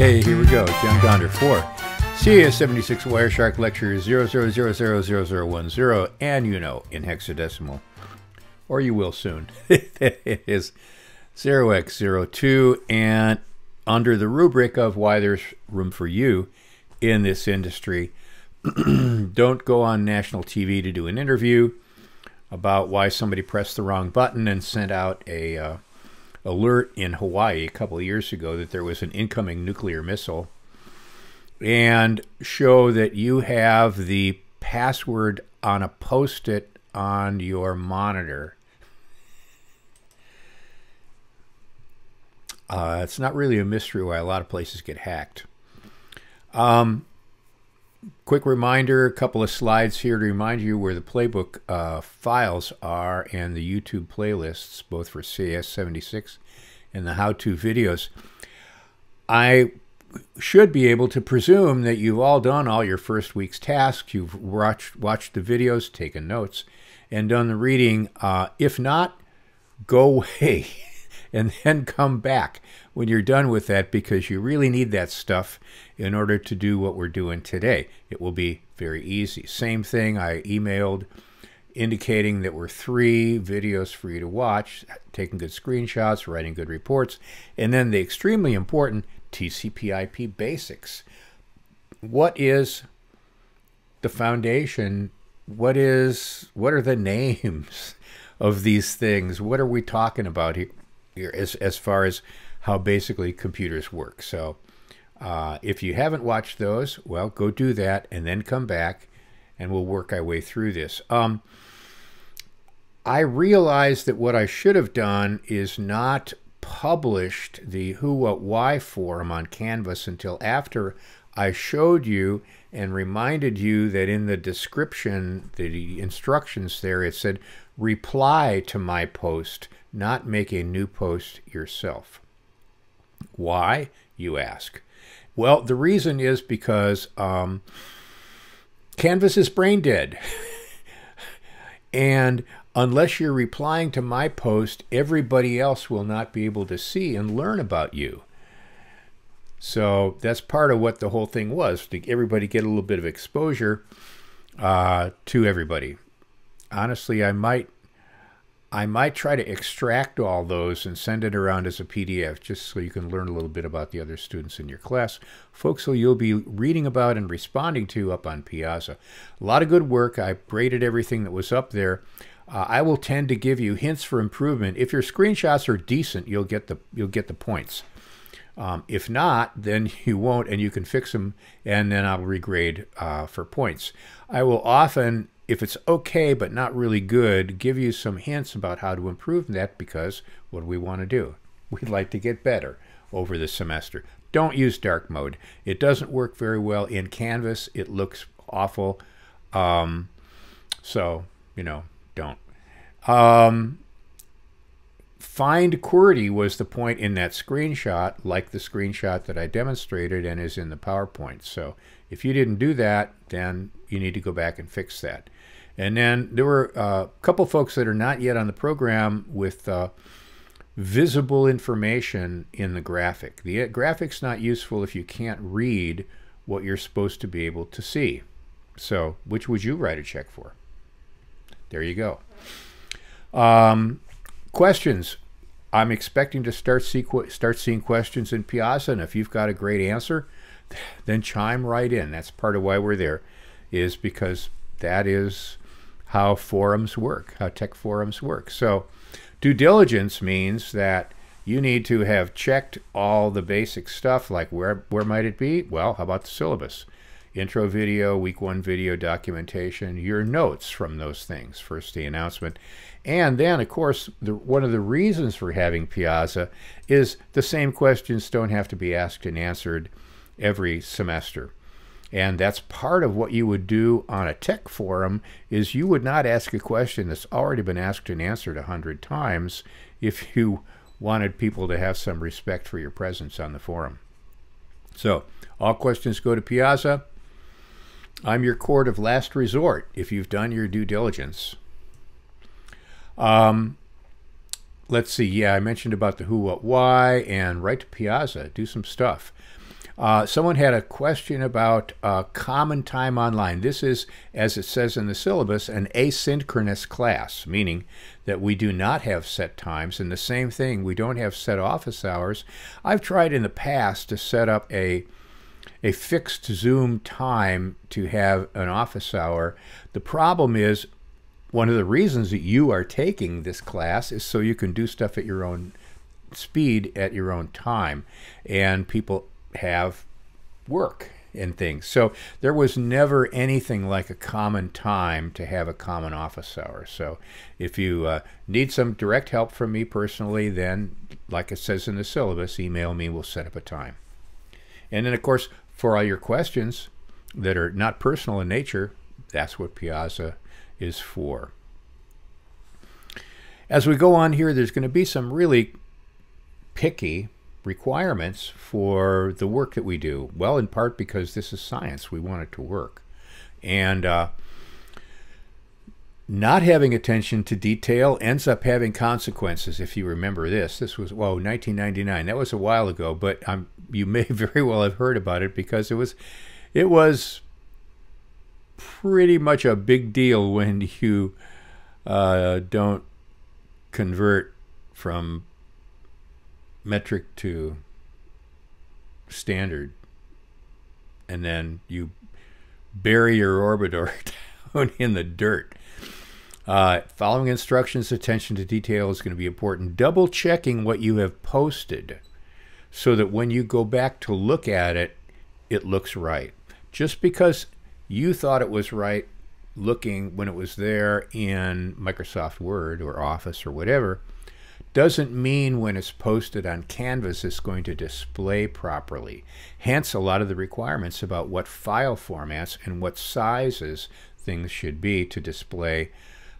Okay, here we go. John Donder for CS 76 Wireshark Lecture 00000010, and you know, in hexadecimal, or you will soon, it is 0x02, and under the rubric of why there's room for you in this industry, don't go on national TV to do an interview about why somebody pressed the wrong button and sent out a uh, alert in Hawaii a couple of years ago that there was an incoming nuclear missile and show that you have the password on a post-it on your monitor. Uh, it's not really a mystery why a lot of places get hacked. Um, quick reminder, a couple of slides here to remind you where the playbook uh, files are and the YouTube playlists, both for CS76 and the how-to videos. I should be able to presume that you've all done all your first week's tasks, you've watched, watched the videos, taken notes, and done the reading. Uh, if not, go away and then come back when you're done with that because you really need that stuff in order to do what we're doing today. It will be very easy. Same thing, I emailed indicating that we're three videos for you to watch, taking good screenshots, writing good reports, and then the extremely important TCP/IP basics. What is the foundation? What is what are the names of these things? What are we talking about here, here as as far as how basically computers work? So uh, if you haven't watched those, well, go do that and then come back and we'll work our way through this. Um, I realized that what I should have done is not published the Who, What, Why forum on Canvas until after I showed you and reminded you that in the description, the instructions there, it said reply to my post, not make a new post yourself. Why, you ask? Well, the reason is because um, Canvas is brain dead. and unless you're replying to my post, everybody else will not be able to see and learn about you. So that's part of what the whole thing was to everybody get a little bit of exposure uh, to everybody. Honestly, I might I might try to extract all those and send it around as a PDF just so you can learn a little bit about the other students in your class. Folks who you'll be reading about and responding to up on Piazza. A lot of good work. I braided everything that was up there. Uh, I will tend to give you hints for improvement. If your screenshots are decent, you'll get the you'll get the points. Um, if not, then you won't, and you can fix them, and then I'll regrade uh, for points. I will often if it's okay but not really good, give you some hints about how to improve that because what do we want to do? We'd like to get better over the semester. Don't use dark mode. It doesn't work very well in Canvas. It looks awful. Um, so, you know, don't. Um, find QWERTY was the point in that screenshot, like the screenshot that I demonstrated and is in the PowerPoint. So if you didn't do that, then you need to go back and fix that. And then there were uh, a couple folks that are not yet on the program with uh, visible information in the graphic. The uh, graphic's not useful if you can't read what you're supposed to be able to see. So which would you write a check for? There you go. Um, questions. I'm expecting to start, start seeing questions in Piazza, and if you've got a great answer, then chime right in. That's part of why we're there, is because that is how forums work, how tech forums work. So due diligence means that you need to have checked all the basic stuff like where, where might it be? Well, how about the syllabus? Intro video, week one video documentation, your notes from those things, first day announcement. And then, of course, the, one of the reasons for having Piazza is the same questions don't have to be asked and answered every semester. And that's part of what you would do on a tech forum is you would not ask a question that's already been asked and answered a hundred times if you wanted people to have some respect for your presence on the forum. So all questions go to Piazza. I'm your court of last resort if you've done your due diligence. Um, let's see. Yeah, I mentioned about the who, what, why, and write to Piazza. Do some stuff. Uh, someone had a question about uh, common time online. This is, as it says in the syllabus, an asynchronous class, meaning that we do not have set times. And the same thing, we don't have set office hours. I've tried in the past to set up a a fixed Zoom time to have an office hour. The problem is one of the reasons that you are taking this class is so you can do stuff at your own speed at your own time. And people have work and things. So there was never anything like a common time to have a common office hour. So if you uh, need some direct help from me personally, then, like it says in the syllabus, email me, we'll set up a time. And then, of course, for all your questions that are not personal in nature, that's what Piazza is for. As we go on here, there's going to be some really picky requirements for the work that we do. Well, in part because this is science, we want it to work. And uh, not having attention to detail ends up having consequences. If you remember this, this was, well, 1999. That was a while ago, but I'm, you may very well have heard about it because it was, it was pretty much a big deal when you uh, don't convert from metric to standard and then you bury your orbiter down in the dirt. Uh, following instructions, attention to detail is going to be important. Double checking what you have posted so that when you go back to look at it, it looks right. Just because you thought it was right looking when it was there in Microsoft Word or Office or whatever doesn't mean when it's posted on Canvas it's going to display properly. Hence, a lot of the requirements about what file formats and what sizes things should be to display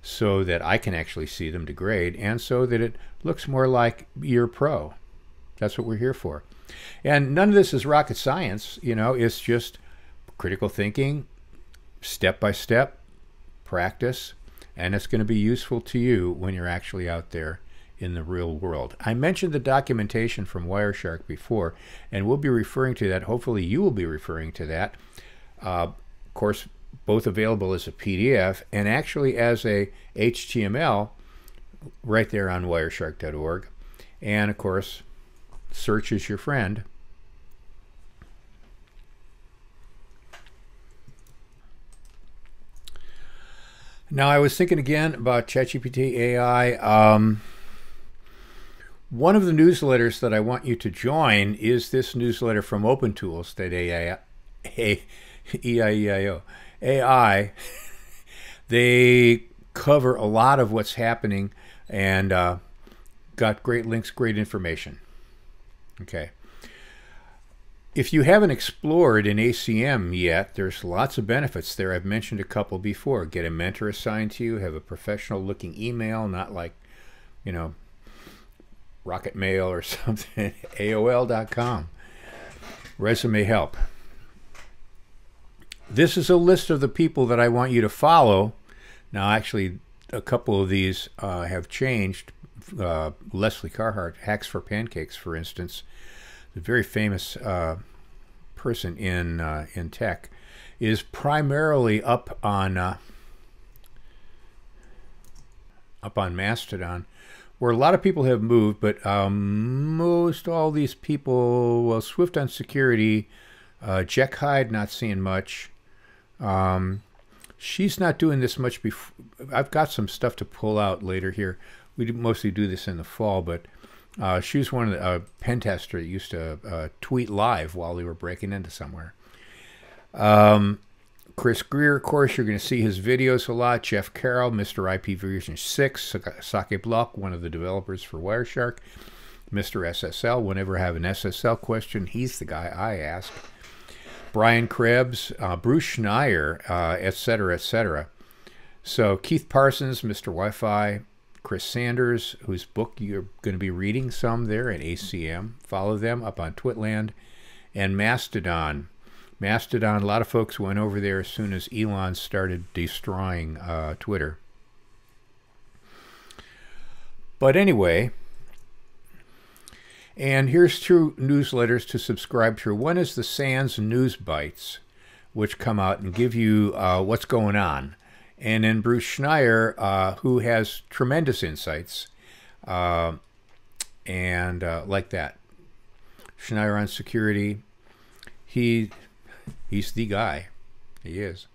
so that I can actually see them degrade and so that it looks more like your pro. That's what we're here for. And none of this is rocket science, you know, it's just critical thinking, step by step, practice, and it's going to be useful to you when you're actually out there in the real world. I mentioned the documentation from Wireshark before, and we'll be referring to that. Hopefully, you will be referring to that. Uh, of course, both available as a PDF and actually as a HTML right there on wireshark.org. And of course, search is your friend. Now, I was thinking again about ChatGPT AI. Um, one of the newsletters that I want you to join is this newsletter from Open Tools that AI, AI. They cover a lot of what's happening and uh, got great links, great information. Okay. If you haven't explored in ACM yet, there's lots of benefits there. I've mentioned a couple before. Get a mentor assigned to you, have a professional looking email, not like, you know, Rocket Mail or something, AOL.com. Resume help. This is a list of the people that I want you to follow. Now, actually, a couple of these uh, have changed. Uh, Lesley Carhart, Hacks for Pancakes, for instance, the very famous uh, person in uh, in tech, is primarily up on uh, up on Mastodon where a lot of people have moved, but um, most all these people, well, Swift on security, uh, Jek Hyde not seeing much. Um, she's not doing this much before. I've got some stuff to pull out later here. We mostly do this in the fall, but uh, she was one of the uh, pen tester that used to uh, tweet live while they were breaking into somewhere. Um, Chris Greer, of course, you're going to see his videos a lot. Jeff Carrell, Mr. IP version 6, Sake Blok, one of the developers for Wireshark. Mr. SSL, whenever I have an SSL question, he's the guy I ask. Brian Krebs, uh, Bruce Schneier, uh, et cetera, et cetera. So Keith Parsons, Mr. Wi-Fi, Chris Sanders, whose book you're going to be reading some there at ACM. Follow them up on Twitland. And Mastodon, Mastodon, a lot of folks went over there as soon as Elon started destroying uh, Twitter. But anyway, And here's two newsletters to subscribe to. One is the SANS NewsBites, which come out and give you uh, what's going on. And then Bruce Schneier, uh, who has tremendous insights, uh, and uh, like that. Schneier on security. He, he's the guy. He is.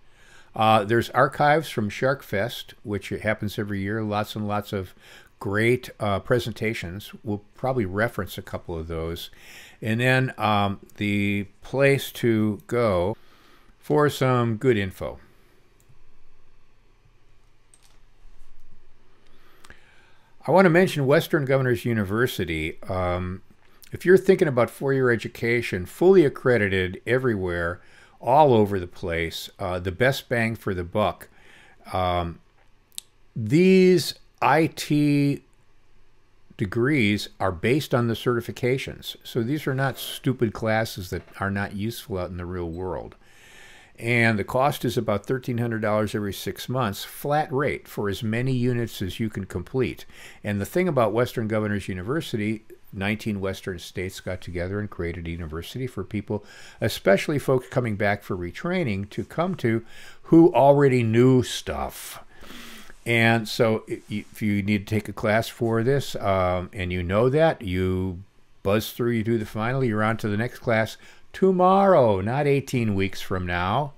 Uh, there's archives from SharkFest, which happens every year. Lots and lots of great uh, presentations. We'll probably reference a couple of those. And then um, the place to go for some good info. I want to mention Western Governors University. Um, if you're thinking about four-year education, fully accredited everywhere, all over the place, uh, the best bang for the buck. Um, these IT degrees are based on the certifications. So these are not stupid classes that are not useful out in the real world. And the cost is about $1,300 every six months, flat rate for as many units as you can complete. And the thing about Western Governors University, 19 Western states got together and created a university for people, especially folks coming back for retraining, to come to who already knew stuff. And so if you need to take a class for this um, and you know that, you buzz through, you do the final, you're on to the next class tomorrow, not 18 weeks from now.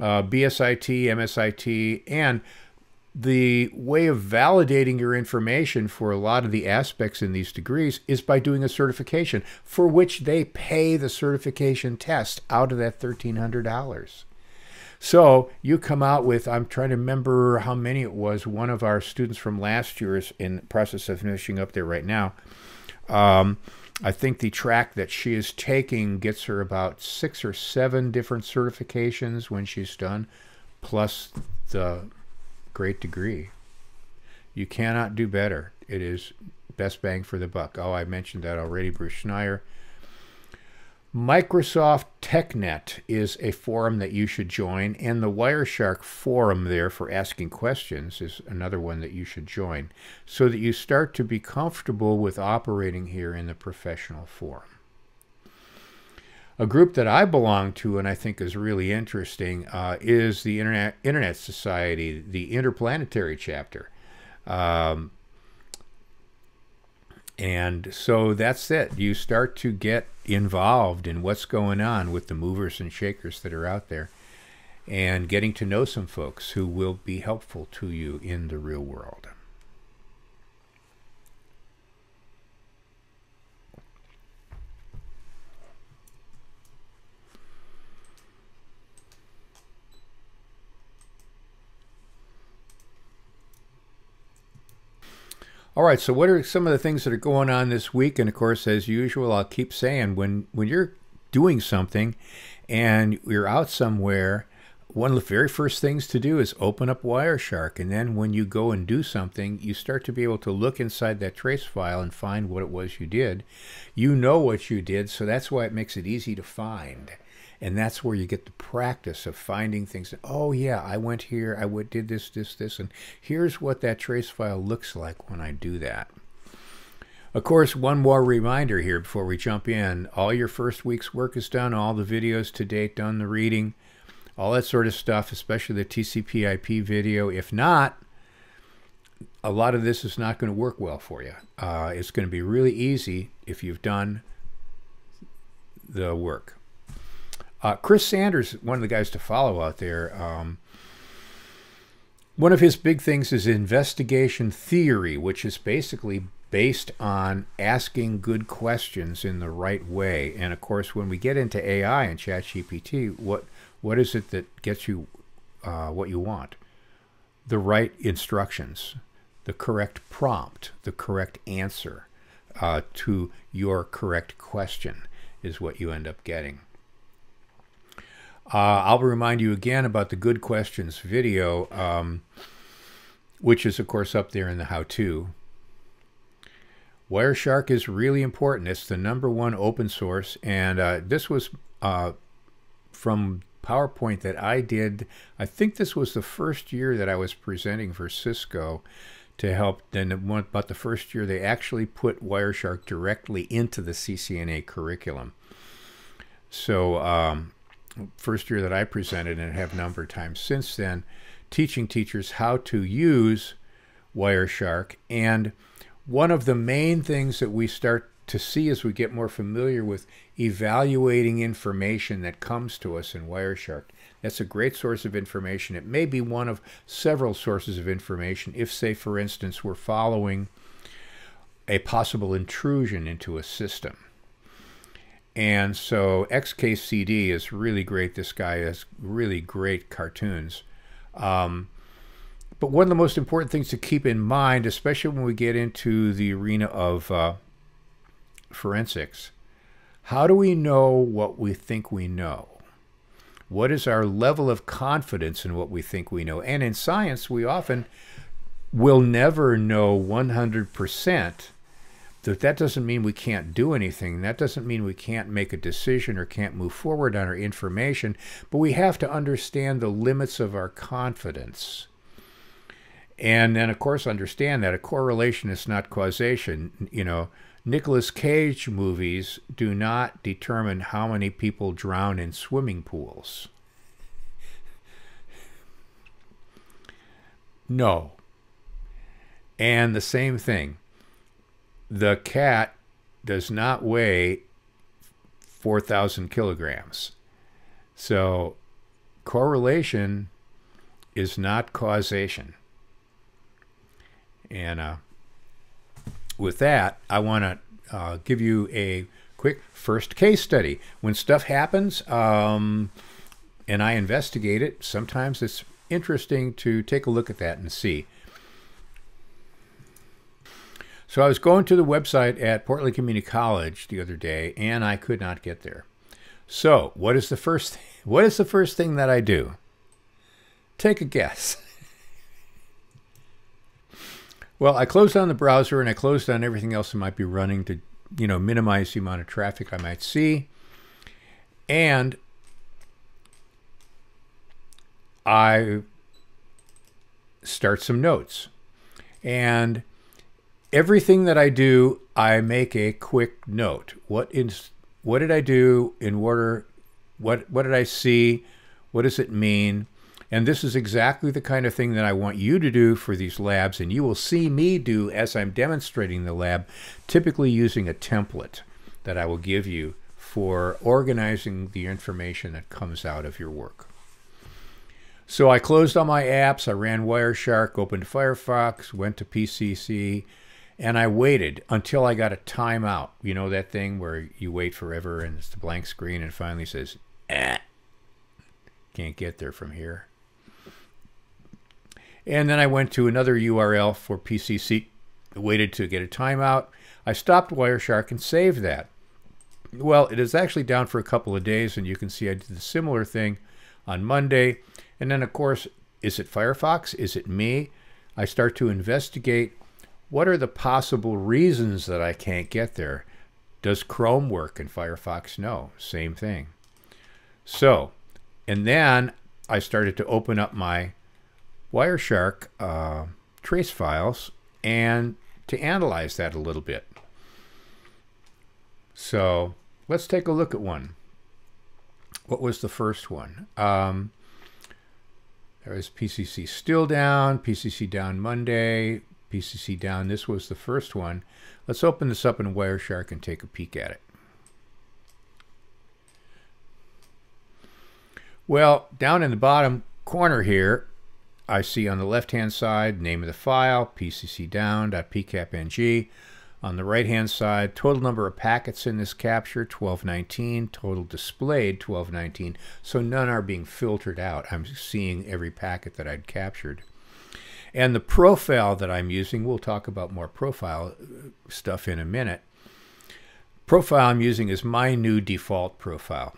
Uh, BSIT, MSIT, and the way of validating your information for a lot of the aspects in these degrees is by doing a certification for which they pay the certification test out of that $1,300. So you come out with, I'm trying to remember how many it was. One of our students from last year is in process of finishing up there right now. Um, I think the track that she is taking gets her about six or seven different certifications when she's done, plus the great degree. You cannot do better. It is best bang for the buck. Oh, I mentioned that already, Bruce Schneier. Microsoft TechNet is a forum that you should join, and the Wireshark forum there for asking questions is another one that you should join so that you start to be comfortable with operating here in the professional forum. A group that I belong to and I think is really interesting uh, is the Internet, Internet Society, the Interplanetary chapter. Um, and so that's it. You start to get involved in what's going on with the movers and shakers that are out there and getting to know some folks who will be helpful to you in the real world. All right, so what are some of the things that are going on this week? And of course, as usual, I'll keep saying when when you're doing something and you're out somewhere, one of the very first things to do is open up Wireshark. And then when you go and do something, you start to be able to look inside that trace file and find what it was you did. You know what you did, so that's why it makes it easy to find. And that's where you get the practice of finding things. Oh, yeah, I went here, I went, did this, this, this, and here's what that trace file looks like when I do that. Of course, one more reminder here before we jump in. All your first week's work is done, all the videos to date done, the reading, all that sort of stuff, especially the TCP IP video. If not, a lot of this is not going to work well for you. Uh, it's going to be really easy if you've done the work. Uh, Chris Sanders, one of the guys to follow out there, um, one of his big things is investigation theory, which is basically based on asking good questions in the right way. And of course, when we get into AI and ChatGPT, what what is it that gets you uh, what you want? The right instructions, the correct prompt, the correct answer uh, to your correct question is what you end up getting. Uh, I'll remind you again about the Good Questions video, um, which is, of course, up there in the how-to. Wireshark is really important. It's the number one open source, and uh, this was uh, from PowerPoint that I did. I think this was the first year that I was presenting for Cisco to help. Then about the first year, they actually put Wireshark directly into the CCNA curriculum. So um, first year that I presented and have number of times since then, teaching teachers how to use Wireshark. And one of the main things that we start to see as we get more familiar with evaluating information that comes to us in Wireshark. That's a great source of information. It may be one of several sources of information if, say, for instance, we're following a possible intrusion into a system. And so XKCD is really great. This guy has really great cartoons. Um, but one of the most important things to keep in mind, especially when we get into the arena of uh, forensics, how do we know what we think we know? What is our level of confidence in what we think we know? And in science, we often will never know 100%. That that doesn't mean we can't do anything. That doesn't mean we can't make a decision or can't move forward on our information, but we have to understand the limits of our confidence. And then, of course, understand that a correlation is not causation. You know, Nicolas Cage movies do not determine how many people drown in swimming pools. No. And the same thing. The cat does not weigh 4,000 kilograms. So correlation is not causation. And uh, with that, I want to uh, give you a quick first case study. When stuff happens um, and I investigate it, sometimes it's interesting to take a look at that and see. So I was going to the website at Portland Community College the other day, and I could not get there. So what is the first? What is the first thing that I do? Take a guess. Well, I closed down the browser and I closed down everything else that might be running to, you know, minimize the amount of traffic I might see. And I start some notes. And everything that I do, I make a quick note. What what did I do in order what what did I see? What does it mean? And this is exactly the kind of thing that I want you to do for these labs, and you will see me do as I'm demonstrating the lab, typically using a template that I will give you for organizing the information that comes out of your work. So I closed all my apps, I ran Wireshark, opened Firefox, went to PCC, and I waited until I got a timeout. You know that thing where you wait forever and it's the blank screen and finally says, eh, can't get there from here. And then I went to another URL for PCC, waited to get a timeout. I stopped Wireshark and saved that. Well, it is actually down for a couple of days, and you can see I did a similar thing on Monday. And then, of course, is it Firefox? Is it me? I start to investigate what are the possible reasons that I can't get there. Does Chrome work and Firefox? No, same thing. So, and then I started to open up my Wireshark uh, trace files and to analyze that a little bit. So let's take a look at one. What was the first one? Um, there was PCC still down, PCC down Monday, PCC down. This was the first one. Let's open this up in Wireshark and take a peek at it. Well, down in the bottom corner here, I see on the left-hand side, name of the file, pccdown.pcapng. On the right-hand side, total number of packets in this capture, 1219. Total displayed, 1219. So none are being filtered out. I'm seeing every packet that I'd captured. And the profile that I'm using, we'll talk about more profile stuff in a minute. Profile I'm using is my new default profile,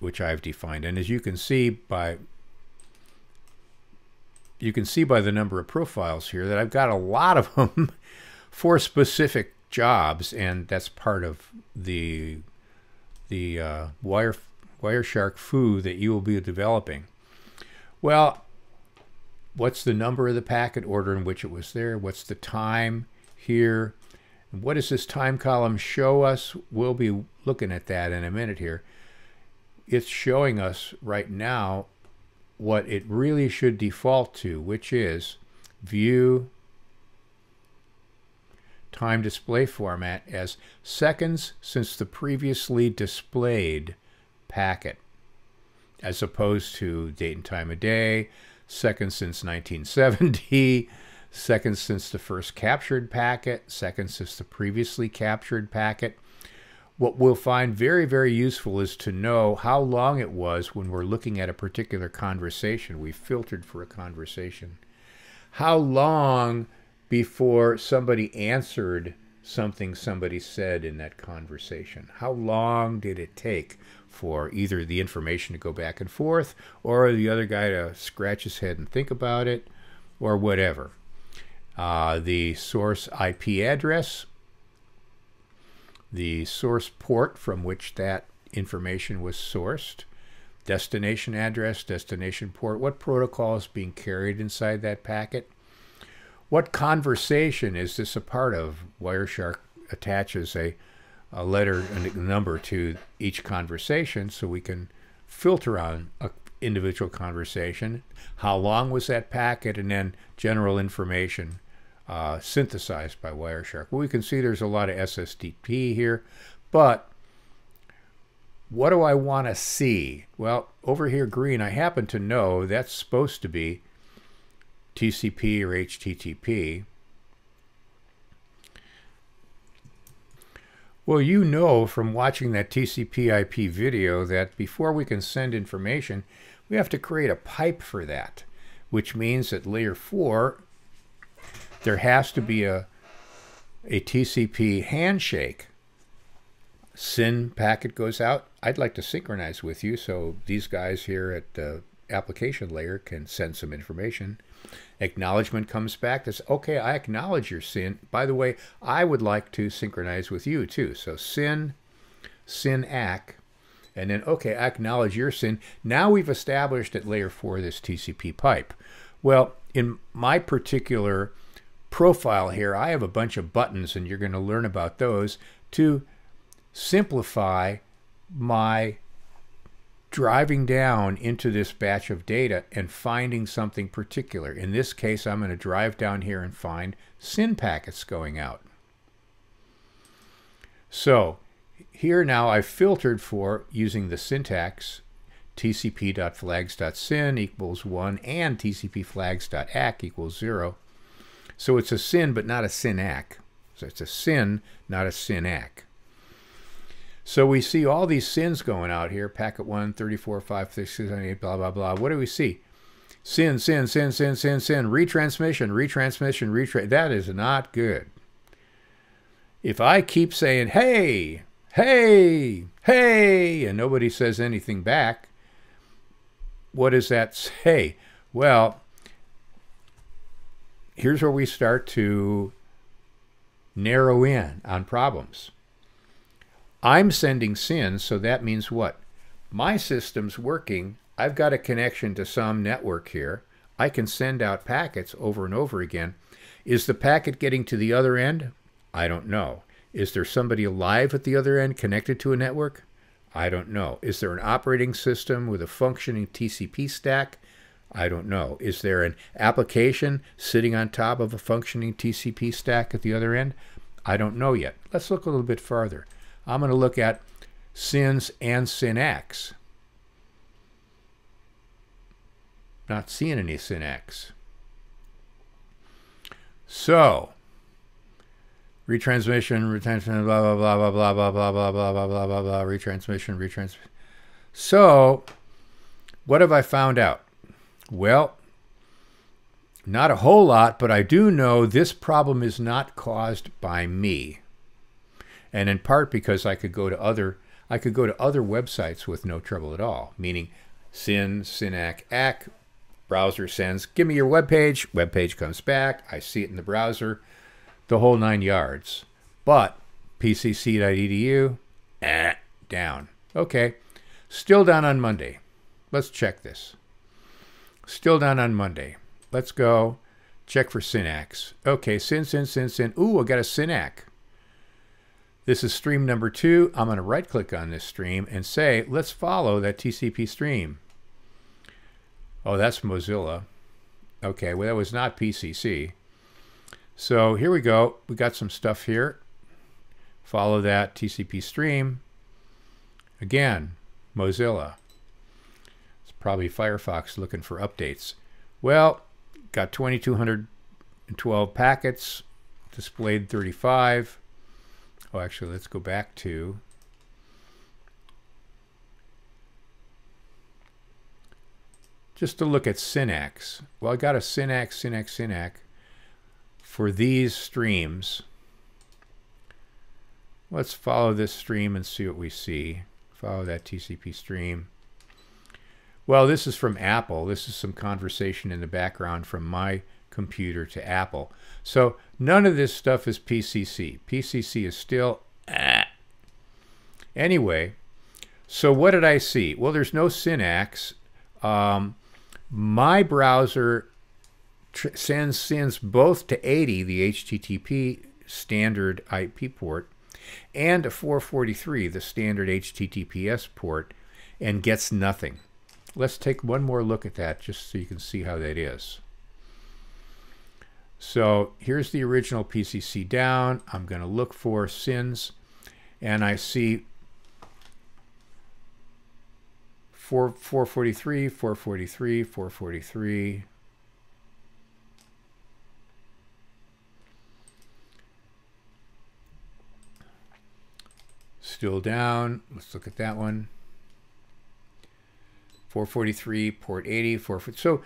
which I've defined. And as you can see by you can see by the number of profiles here that I've got a lot of them for specific jobs, and that's part of the the uh, wire Wireshark foo that you will be developing. Well, what's the number of the packet, order in which it was there, what's the time here, what does this time column show us? We'll be looking at that in a minute here. It's showing us right now what it really should default to, which is view time display format as seconds since the previously displayed packet, as opposed to date and time of day, seconds since 1970, second since the first captured packet, second since the previously captured packet. What we'll find very, very useful is to know how long it was when we're looking at a particular conversation. We filtered for a conversation. How long before somebody answered something somebody said in that conversation? How long did it take for either the information to go back and forth or the other guy to scratch his head and think about it or whatever? Uh, the source IP address, the source port from which that information was sourced, destination address, destination port, what protocol is being carried inside that packet, what conversation is this a part of? Wireshark attaches a, a letter and a number to each conversation so we can filter on an individual conversation. How long was that packet? And then general information uh, synthesized by Wireshark. Well, we can see there's a lot of SSTP here, but what do I want to see? Well, over here, green, I happen to know that's supposed to be TCP or HTTP. Well, you know from watching that TCP IP video that before we can send information, we have to create a pipe for that, which means at layer 4, there has to be a, a TCP handshake. SYN packet goes out. I'd like to synchronize with you so these guys here at the application layer can send some information. Acknowledgement comes back. That's okay, I acknowledge your SYN. By the way, I would like to synchronize with you too. So SYN, SYN ACK, and then, okay, I acknowledge your SYN. Now we've established at layer four this TCP pipe. Well, in my particular profile here, I have a bunch of buttons, and you're going to learn about those to simplify my driving down into this batch of data and finding something particular. In this case, I'm going to drive down here and find SYN packets going out. So here now I've filtered for using the syntax tcp.flags.syn equals 1 and tcp.flags.ack equals 0. So it's a SYN but not a SYN-ACK. So it's a SYN, not a SYN-ACK. So we see all these SYNs going out here. Packet 1, 34, 5, 6, 7, 8, blah, blah, blah. What do we see? SYN, SYN, SYN, SYN, sin, SYN. Retransmission, retransmission, retransmission. That is not good. If I keep saying, hey, hey, hey, and nobody says anything back, what does that say? Well, here's where we start to narrow in on problems. I'm sending SYN, so that means what? My system's working. I've got a connection to some network here. I can send out packets over and over again. Is the packet getting to the other end? I don't know. Is there somebody alive at the other end connected to a network? I don't know. Is there an operating system with a functioning TCP stack? I don't know. Is there an application sitting on top of a functioning TCP stack at the other end? I don't know yet. Let's look a little bit farther. I'm going to look at SYNs and SYN-ACKs. Not seeing any SYN-ACKs. So, retransmission, retention, blah, blah, blah, blah, blah, blah, blah, blah, blah, blah, blah, blah, blah, retransmission, retransmission. So, what have I found out? Well, not a whole lot, but I do know this problem is not caused by me and in part because I could go to other I could go to other websites with no trouble at all. Meaning, SYN, SYN-ACK, ACK, browser sends, give me your web page. Web page comes back. I see it in the browser, the whole nine yards. But pcc.edu, eh, down. Okay, still down on Monday. Let's check this. Still down on Monday. Let's go. Check for SYN-ACKs. Okay, syn, syn, syn, syn. Ooh, I got a SYN-ACK. This is stream number two. I'm going to right click on this stream and say, let's follow that TCP stream. Oh, that's Mozilla. Okay, well, that was not PCC. So here we go. We got some stuff here. Follow that TCP stream. Again, Mozilla. It's probably Firefox looking for updates. Well, got 2212 packets, displayed 35. Oh, actually, let's go back to just to look at SYN-ACKs. Well, I got a SYN-ACKs, SYN-ACKs, SYN-ACKs for these streams. Let's follow this stream and see what we see. Follow that TCP stream. Well, this is from Apple. This is some conversation in the background from my computer to Apple. So none of this stuff is PCC. PCC is still ah. Anyway, so what did I see? Well, there's no SYN-ACKs. Um, my browser sends sends both to 80, the HTTP standard IP port, and a 443, the standard HTTPS port, and gets nothing. Let's take one more look at that just so you can see how that is. So here's the original PCC down. I'm going to look for SYNs, and I see 4, 443, 443, 443. Still down. Let's look at that one. 443, port 80, 4, so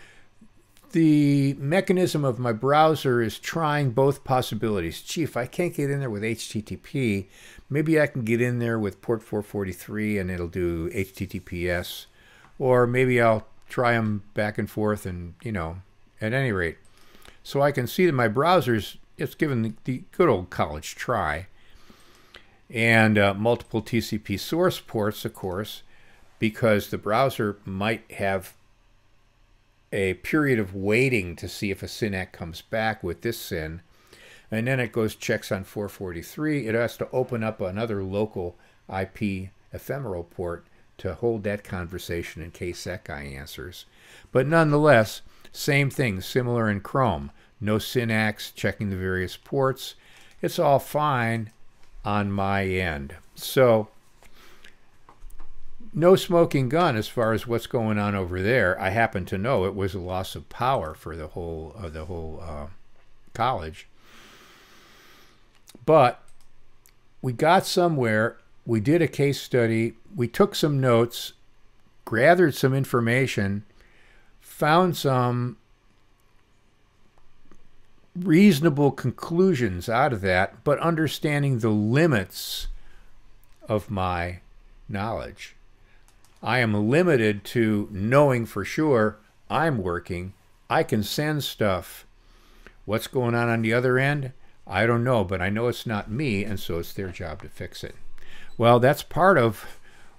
the mechanism of my browser is trying both possibilities. Chief, I can't get in there with HTTP. Maybe I can get in there with port 443 and it'll do HTTPS. Or maybe I'll try them back and forth and, you know, at any rate. So I can see that my browser's, it's given the, the good old college try. And uh, multiple TCP source ports, of course because the browser might have a period of waiting to see if a SYN-ACK comes back with this SYN. And then it goes checks on 443. It has to open up another local IP ephemeral port to hold that conversation in case that guy answers. But nonetheless, same thing, similar in Chrome. No SYN-ACKs, checking the various ports. It's all fine on my end. So no smoking gun as far as what's going on over there. I happen to know it was a loss of power for the whole uh, the whole uh, college. But we got somewhere. We did a case study. We took some notes, gathered some information, found some reasonable conclusions out of that, but understanding the limits of my knowledge. I am limited to knowing for sure I'm working. I can send stuff. What's going on on the other end? I don't know, but I know it's not me, and so it's their job to fix it. Well, that's part of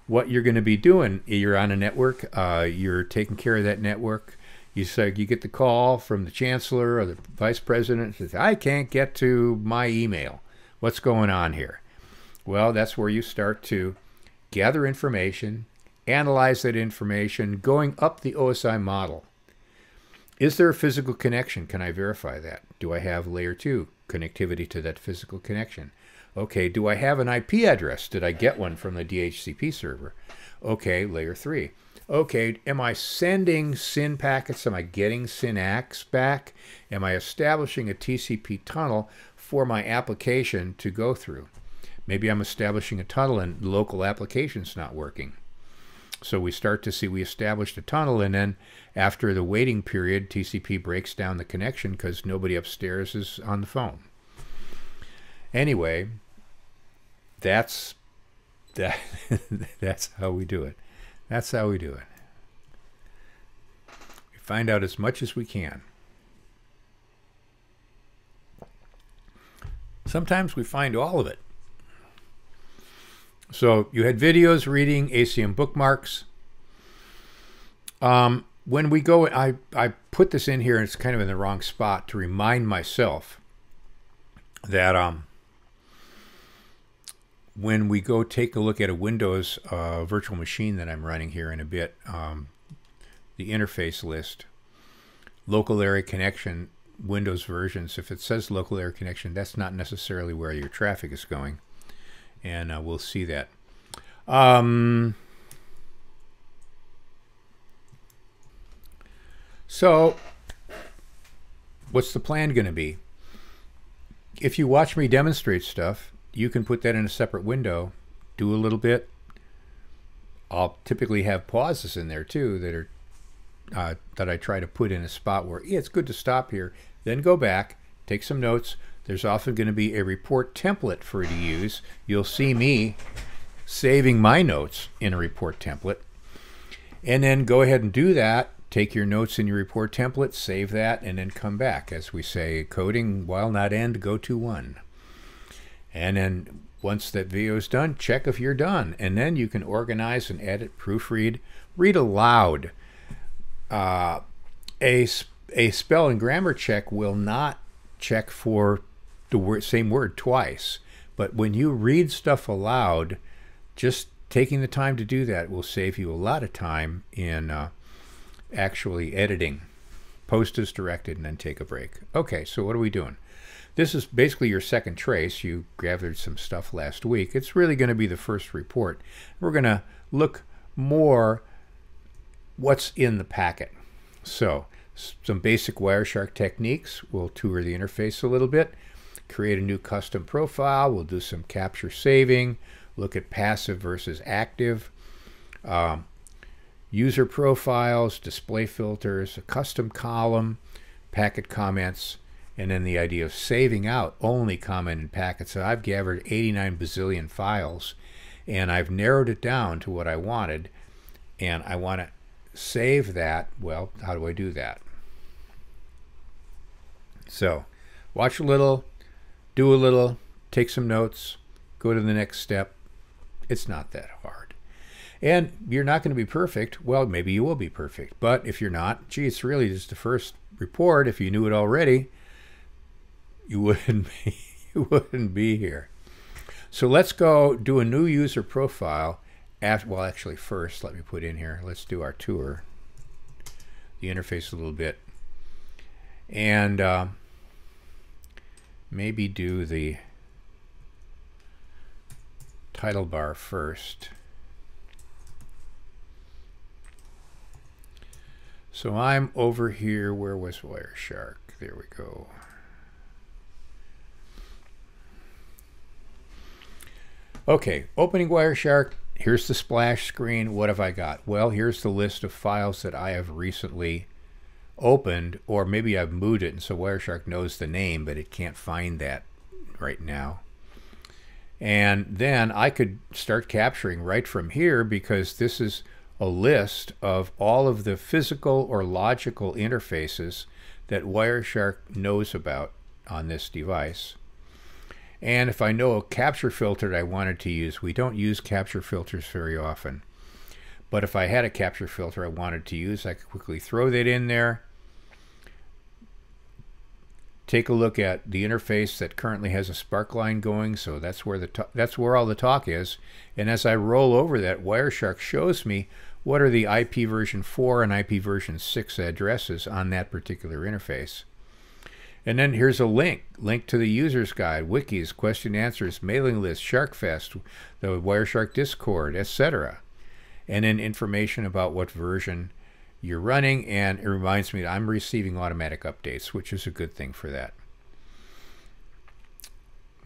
what you're going to be doing. You're on a network. Uh, you're taking care of that network. You say you get the call from the chancellor or the vice president. Says, I can't get to my email. What's going on here? Well, that's where you start to gather information, analyze that information, going up the OSI model. Is there a physical connection? Can I verify that? Do I have layer 2 connectivity to that physical connection? Okay, do I have an IP address? Did I get one from the DHCP server? Okay, layer 3. Okay, am I sending SYN packets? Am I getting SYN-ACKs back? Am I establishing a TCP tunnel for my application to go through? Maybe I'm establishing a tunnel and local application's not working. So we start to see we established a tunnel, and then after the waiting period, TCP breaks down the connection because nobody upstairs is on the phone. Anyway, that's that. that's how we do it. That's how we do it. We find out as much as we can. Sometimes we find all of it. So you had videos reading ACM bookmarks. Um, when we go, I, I put this in here and it's kind of in the wrong spot to remind myself that um, when we go take a look at a Windows uh, virtual machine that I'm running here in a bit, um, the interface list, local area connection, Windows versions, if it says local area connection, that's not necessarily where your traffic is going. And uh, we'll see that. Um, so, what's the plan going to be? If you watch me demonstrate stuff, you can put that in a separate window, do a little bit. I'll typically have pauses in there too that are uh, that I try to put in a spot where yeah, it's good to stop here, then go back, take some notes. There's often going to be a report template for you to use. You'll see me saving my notes in a report template. And then go ahead and do that. Take your notes in your report template, save that, and then come back. As we say, coding while not end, go to one. And then once that video is done, check if you're done. And then you can organize and edit, proofread, read aloud. Uh, a, a spell and grammar check will not check for the word, same word twice. But when you read stuff aloud, just taking the time to do that will save you a lot of time in uh, actually editing. Post as directed and then take a break. Okay, so what are we doing? This is basically your second trace. You gathered some stuff last week. It's really going to be the first report. We're going to look more what's in the packet. So some basic Wireshark techniques. We'll tour the interface a little bit, create a new custom profile. We'll do some capture saving, look at passive versus active, um, user profiles, display filters, a custom column, packet comments, and then the idea of saving out only commented packets. So I've gathered 89 bazillion files and I've narrowed it down to what I wanted and I want to save that. Well, how do I do that? So watch a little, do a little, take some notes, go to the next step. It's not that hard. And you're not going to be perfect. Well, maybe you will be perfect. But if you're not, gee, it's really just the first report. If you knew it already, you wouldn't be, you wouldn't be here. So let's go do a new user profile. After, well, actually, first, let me put in here. Let's do our tour, the interface a little bit, and uh, maybe do the title bar first. So I'm over here. Where was Wireshark? There we go. Okay, opening Wireshark. Here's the splash screen. What have I got? Well, here's the list of files that I have recently opened, or maybe I've moved it, and so Wireshark knows the name, but it can't find that right now. And then I could start capturing right from here because this is a list of all of the physical or logical interfaces that Wireshark knows about on this device. And if I know a capture filter that I wanted to use, we don't use capture filters very often. But if I had a capture filter I wanted to use, I could quickly throw that in there. Take a look at the interface that currently has a sparkline going, so that's where the that's where all the talk is. And as I roll over that, Wireshark shows me what are the IP version 4 and IP version 6 addresses on that particular interface. And then here's a link, link to the user's guide, wikis, question answers, mailing list, SharkFest, the Wireshark Discord, etc. And then information about what version you're running. And it reminds me that I'm receiving automatic updates, which is a good thing for that.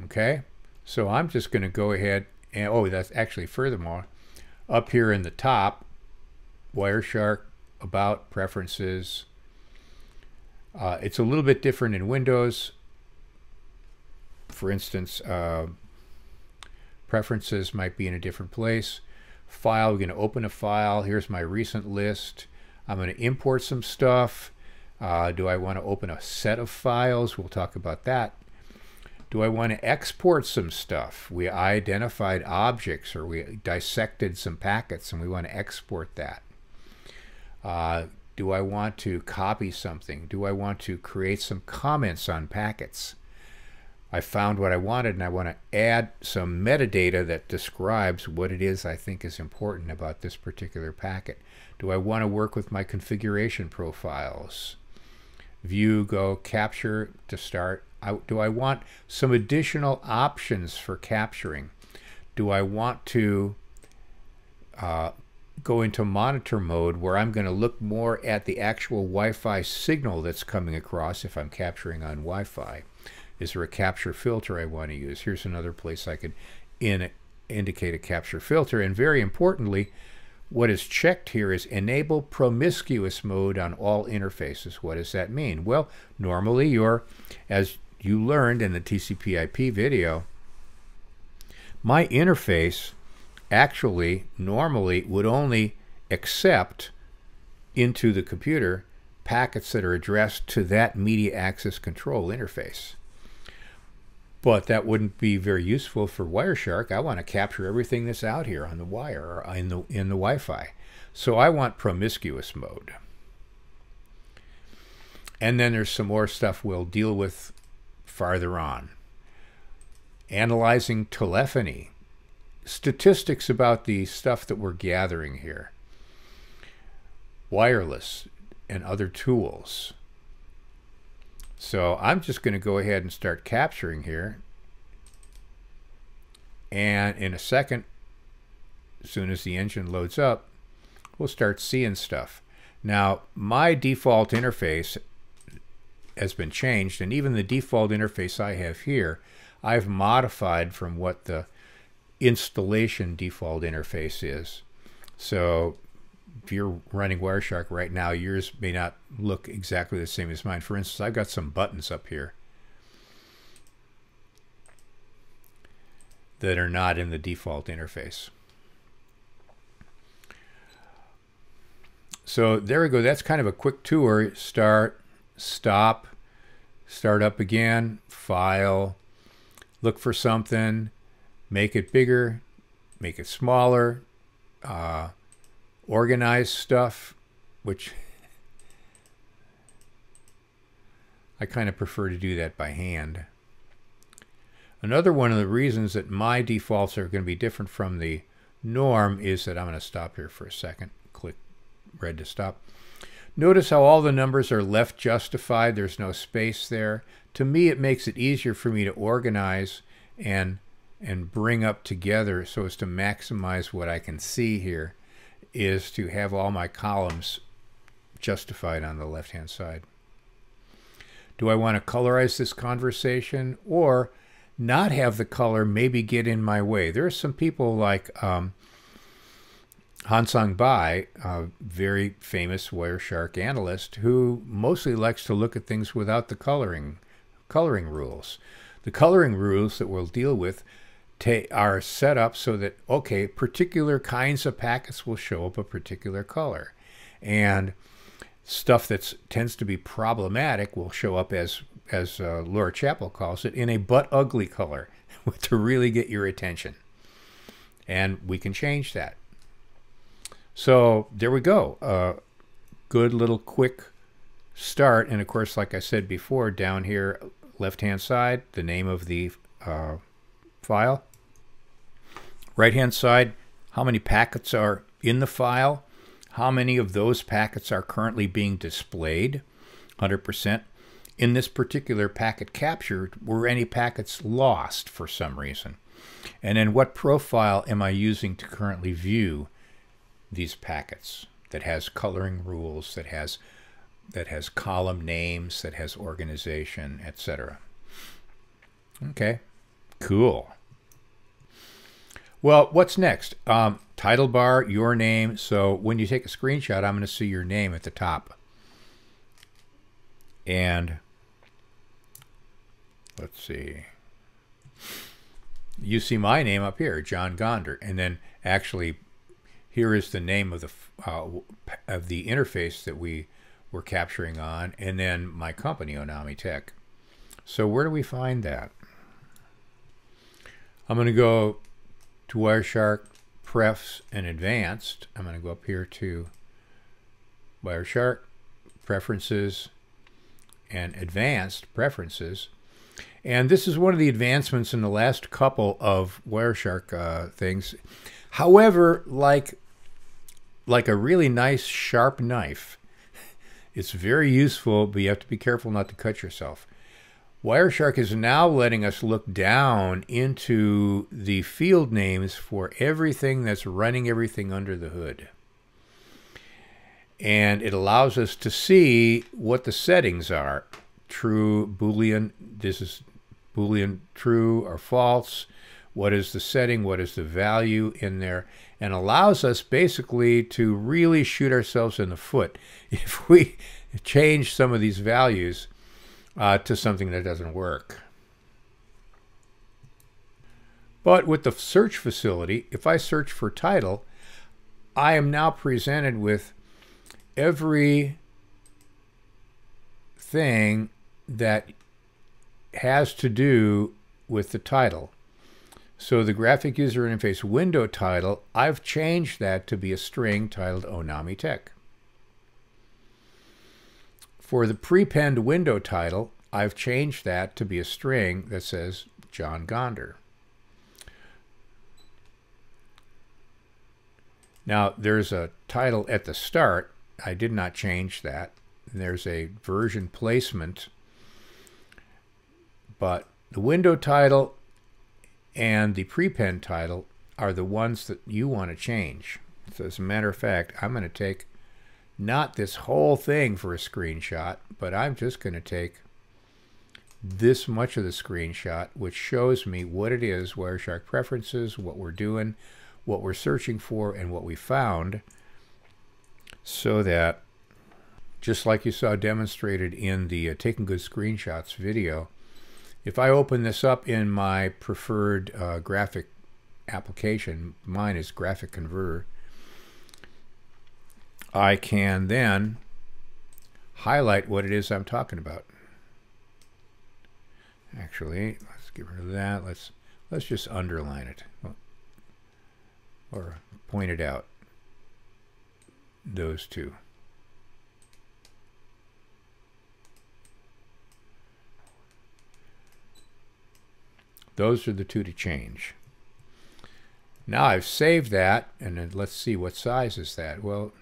Okay, so I'm just going to go ahead and, oh, that's actually furthermore, up here in the top, Wireshark, about, preferences, uh, it's a little bit different in Windows. For instance, uh, preferences might be in a different place. File, we're going to open a file. Here's my recent list. I'm going to import some stuff. Uh, do I want to open a set of files? We'll talk about that. Do I want to export some stuff? We identified objects or we dissected some packets and we want to export that. Uh, Do I want to copy something? Do I want to create some comments on packets? I found what I wanted and I want to add some metadata that describes what it is I think is important about this particular packet. Do I want to work with my configuration profiles? View, go, capture to start. I, do I want some additional options for capturing? Do I want to uh, go into monitor mode where I'm going to look more at the actual Wi-Fi signal that's coming across if I'm capturing on Wi-Fi. Is there a capture filter I want to use? Here's another place I could in, indicate a capture filter. And very importantly, what is checked here is enable promiscuous mode on all interfaces. What does that mean? Well, normally you're, as you learned in the TCP IP video, my interface actually normally would only accept into the computer packets that are addressed to that media access control interface. But that wouldn't be very useful for Wireshark. I want to capture everything that's out here on the wire or in the in the Wi-Fi. So I want promiscuous mode. And then there's some more stuff we'll deal with farther on. Analyzing telephony statistics about the stuff that we're gathering here wireless and other tools. So I'm just going to go ahead and start capturing here. And in a second, as soon as the engine loads up, we'll start seeing stuff. Now, my default interface has been changed, and even the default interface I have here, I've modified from what the installation default interface is. So if you're running Wireshark right now, yours may not look exactly the same as mine. For instance, I've got some buttons up here that are not in the default interface. So there we go. That's kind of a quick tour. Start, stop, start up again, file, look for something, make it bigger, make it smaller, uh, organize stuff, which I kind of prefer to do that by hand. Another one of the reasons that my defaults are going to be different from the norm is that I'm going to stop here for a second. Click red to stop. Notice how all the numbers are left justified. There's no space there. To me, it makes it easier for me to organize and and bring up together so as to maximize what I can see here is to have all my columns justified on the left hand side. Do I want to colorize this conversation or not have the color maybe get in my way? There are some people like um, Hansang Bae, a very famous Wireshark analyst, who mostly likes to look at things without the coloring coloring rules. The coloring rules that we'll deal with are set up so that, okay, particular kinds of packets will show up a particular color. And stuff that tends to be problematic will show up as, as uh, Laura Chappell calls it, in a but ugly color to really get your attention. And we can change that. So there we go. Uh, good little quick start. And of course, like I said before, down here, left-hand side, the name of the uh, file. Right hand side, how many packets are in the file, how many of those packets are currently being displayed, 100%. In this particular packet captured, were any packets lost for some reason? And then what profile am I using to currently view these packets that has coloring rules, that has that has column names, that has organization, etc. Okay, cool. Well, what's next? Um, title bar, your name. So when you take a screenshot, I'm going to see your name at the top. And let's see. You see my name up here, John Gonder. And then actually, here is the name of the uh, of the interface that we were capturing on, and then my company, Onami Tech. So where do we find that? I'm going to go to Wireshark, Prefs, and Advanced. I'm going to go up here to Wireshark, Preferences, and Advanced Preferences. And this is one of the advancements in the last couple of Wireshark uh, things. However, like like a really nice sharp knife, it's very useful, but you have to be careful not to cut yourself. Wireshark is now letting us look down into the field names for everything that's running everything under the hood. And it allows us to see what the settings are. True, Boolean, this is Boolean true or false. What is the setting? What is the value in there? And allows us basically to really shoot ourselves in the foot if we change some of these values uh, to something that doesn't work. But with the search facility, if I search for title, I am now presented with every thing that has to do with the title. So the graphic user interface window title, I've changed that to be a string titled Onami Tech. For the prepend window title, I've changed that to be a string that says John Gonder. Now, there's a title at the start. I did not change that. There's a version placement but the window title and the prepend title are the ones that you want to change. So as a matter of fact, I'm going to take not this whole thing for a screenshot, but I'm just going to take this much of the screenshot, which shows me what it is, Wireshark preferences, what we're doing, what we're searching for, and what we found, so that, just like you saw demonstrated in the uh, Taking Good Screenshots video, if I open this up in my preferred uh, graphic application, mine is GraphicConverter, I can then highlight what it is I'm talking about. Actually, let's get rid of that. Let's let's just underline it or point it out. Those two. Those are the two to change. Now I've saved that, and then let's see what size is that. Well,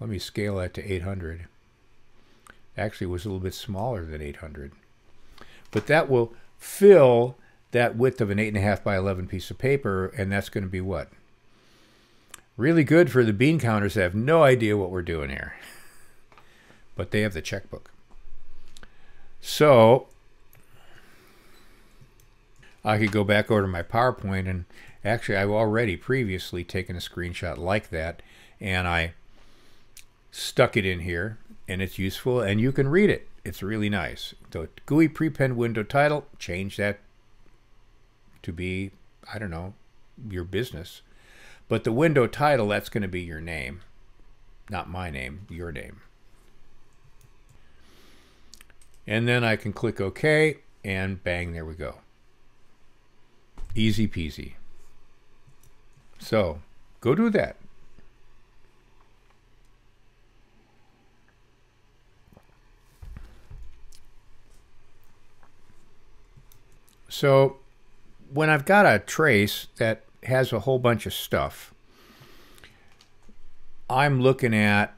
let me scale that to 800. Actually, it was a little bit smaller than 800. But that will fill that width of an 8.5 by 11 piece of paper, and that's going to be what? Really good for the bean counters that have no idea what we're doing here. But they have the checkbook. So I could go back over to my PowerPoint and actually I've already previously taken a screenshot like that and I stuck it in here and it's useful and you can read it. It's really nice. The GUI prepend window title, change that to be, I don't know, your business. But the window title, that's going to be your name. Not my name, your name. And then I can click OK and bang, there we go. Easy peasy. So go do that. So when I've got a trace that has a whole bunch of stuff, I'm looking at,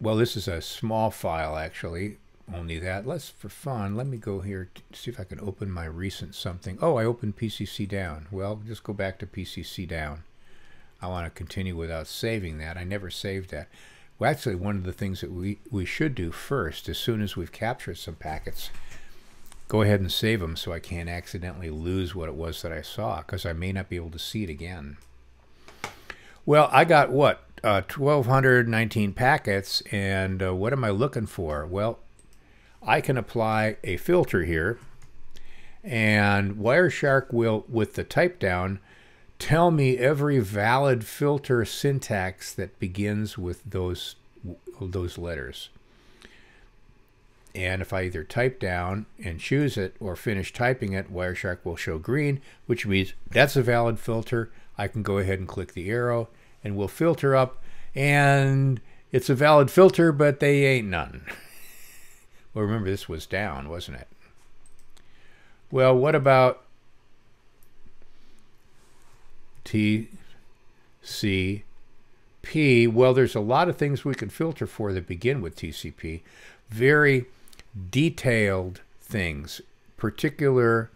well, this is a small file actually, only that. Let's, for fun, let me go here to see if I can open my recent something. Oh, I opened PCC down. Well, just go back to PCC down. I want to continue without saving that. I never saved that. Well, actually, one of the things that we, we should do first, as soon as we've captured some packets, go ahead and save them so I can't accidentally lose what it was that I saw, because I may not be able to see it again. Well, I got what? Uh, 1,219 packets, and uh, what am I looking for? Well, I can apply a filter here and Wireshark will, with the type down, tell me every valid filter syntax that begins with those, those letters. And if I either type down and choose it or finish typing it, Wireshark will show green, which means that's a valid filter. I can go ahead and click the arrow and we'll filter up. And it's a valid filter, but they ain't none. well, remember, this was down, wasn't it? Well, what about TCP? Well, there's a lot of things we can filter for that begin with TCP. Very detailed things, particular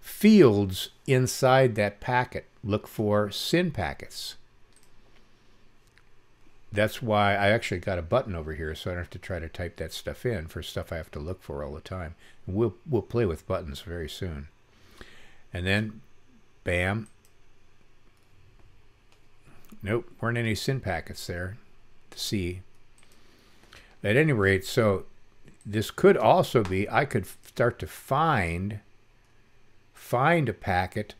fields inside that packet. Look for SYN packets. That's why I actually got a button over here so I don't have to try to type that stuff in for stuff I have to look for all the time. We'll, we'll play with buttons very soon. And then, bam. Nope, weren't any SYN packets there to see. At any rate, so this could also be, I could start to find, find a packet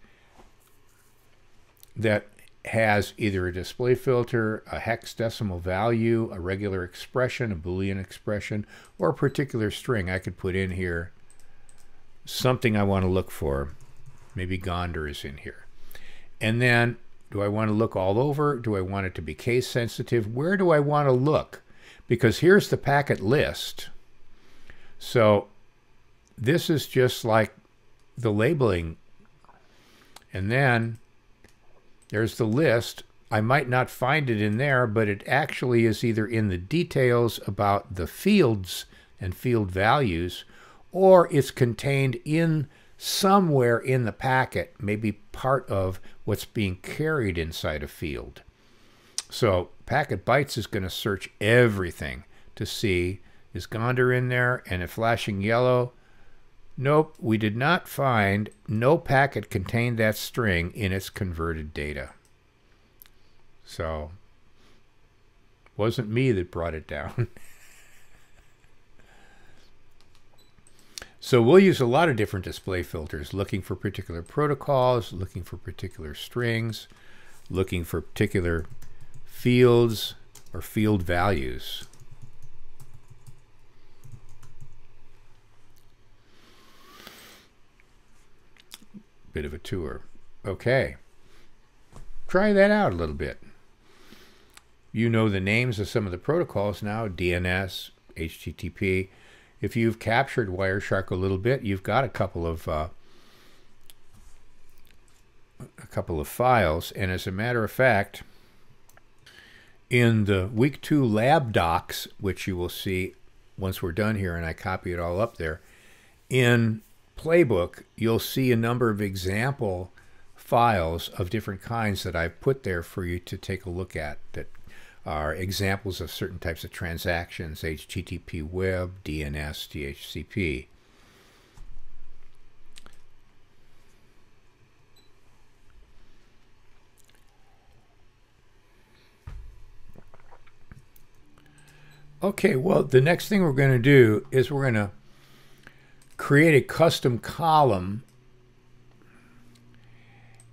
that has either a display filter, a hex decimal value, a regular expression, a Boolean expression, or a particular string. I could put in here something I want to look for. Maybe Gonder is in here. And then do I want to look all over? Do I want it to be case sensitive? Where do I want to look? Because here's the packet list. So this is just like the labeling. And then there's the list. I might not find it in there, but it actually is either in the details about the fields and field values, or it's contained in somewhere in the packet, maybe part of what's being carried inside a field. So packet bytes is going to search everything to see is Gonder in there and a flashing yellow Nope, we did not find, no packet contained that string in its converted data. So, wasn't me that brought it down. so we'll use a lot of different display filters, looking for particular protocols, looking for particular strings, looking for particular fields or field values. Bit of a tour. Okay. Try that out a little bit. You know the names of some of the protocols now, DNS, HTTP. If you've captured Wireshark a little bit, you've got a couple of uh, a couple of files. And as a matter of fact, in the week two lab docs, which you will see once we're done here, and I copy it all up there, in playbook, you'll see a number of example files of different kinds that I've put there for you to take a look at that are examples of certain types of transactions, HTTP web, DNS, DHCP. Okay, well, the next thing we're going to do is we're going to create a custom column.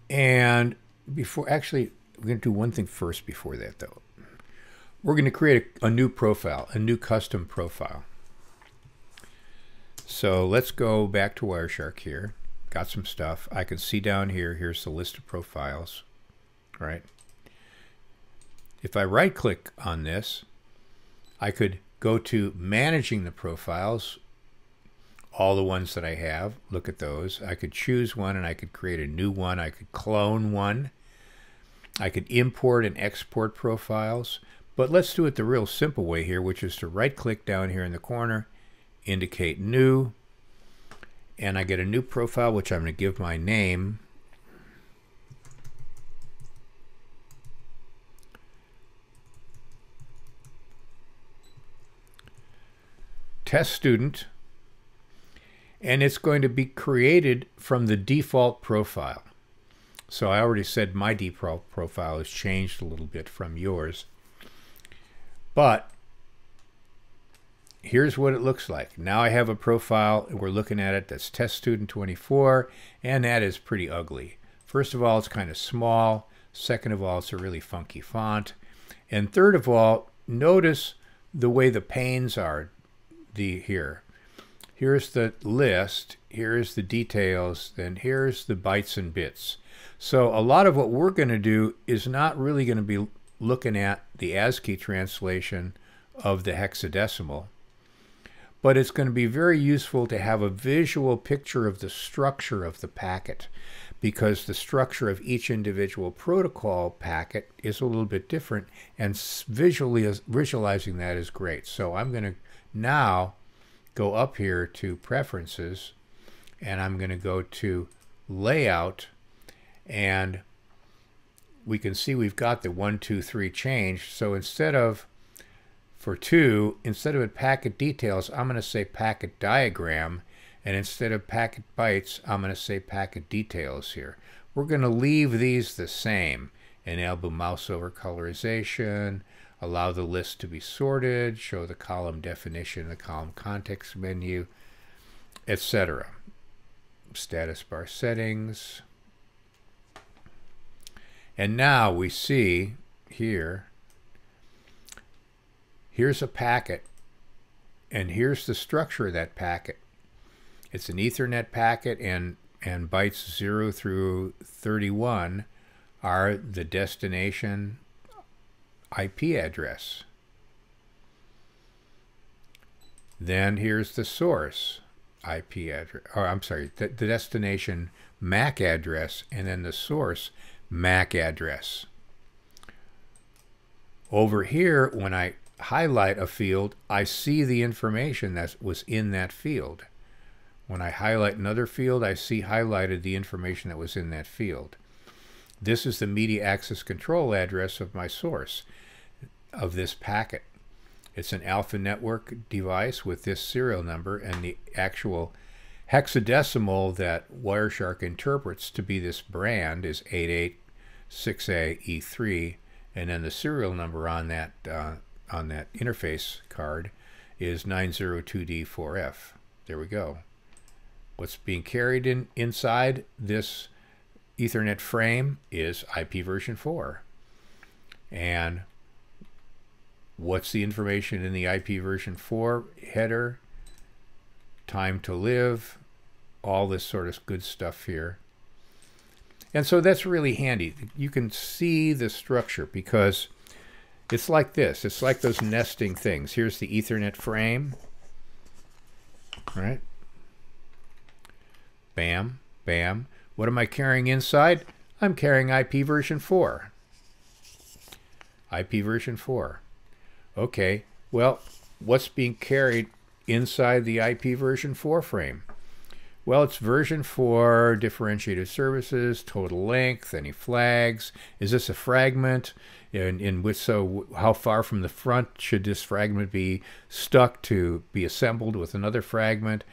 And before, actually, we're going to do one thing first before that, though. We're going to create a, a new profile, a new custom profile. So let's go back to Wireshark here. Got some stuff. I can see down here, here's the list of profiles, right? If I right click on this, I could go to managing the profiles all the ones that I have. Look at those. I could choose one and I could create a new one. I could clone one. I could import and export profiles. But let's do it the real simple way here, which is to right click down here in the corner, indicate new, and I get a new profile, which I'm going to give my name. Test student and it's going to be created from the default profile. So I already said my default profile has changed a little bit from yours. But here's what it looks like. Now I have a profile, we're looking at it, that's test student 24, and that is pretty ugly. First of all, it's kind of small. Second of all, it's a really funky font. And third of all, notice the way the panes are the here here's the list, here's the details, then here's the bytes and bits. So a lot of what we're going to do is not really going to be looking at the ASCII translation of the hexadecimal. But it's going to be very useful to have a visual picture of the structure of the packet because the structure of each individual protocol packet is a little bit different and visually visualizing that is great. So I'm going to now go up here to preferences and I'm going to go to layout and we can see we've got the one, two, three changed. So instead of for two, instead of packet details, I'm going to say packet diagram. And instead of packet bytes, I'm going to say packet details here. We're going to leave these the same. Enable mouse over colorization, allow the list to be sorted, show the column definition, the column context menu, etc. Status bar settings. And now we see here, here's a packet, and here's the structure of that packet. It's an Ethernet packet, and, and bytes 0 through 31 are the destination IP address. Then here's the source IP address, or I'm sorry, the, the destination MAC address, and then the source MAC address. Over here, when I highlight a field, I see the information that was in that field. When I highlight another field, I see highlighted the information that was in that field. This is the media access control address of my source of this packet. It's an alpha network device with this serial number and the actual hexadecimal that Wireshark interprets to be this brand is 886A E3 and then the serial number on that uh, on that interface card is 902D4F. There we go. What's being carried in inside this Ethernet frame is IP version 4. And what's the information in the IP version 4 header, time to live, all this sort of good stuff here. And so that's really handy. You can see the structure because it's like this. It's like those nesting things. Here's the Ethernet frame. Right? Bam, bam. What am I carrying inside? I'm carrying IP version 4. IP version 4. Okay, well, what's being carried inside the IP version 4 frame? Well, it's version 4, differentiated services, total length, any flags. Is this a fragment? In, in which, so how far from the front should this fragment be stuck to be assembled with another fragment?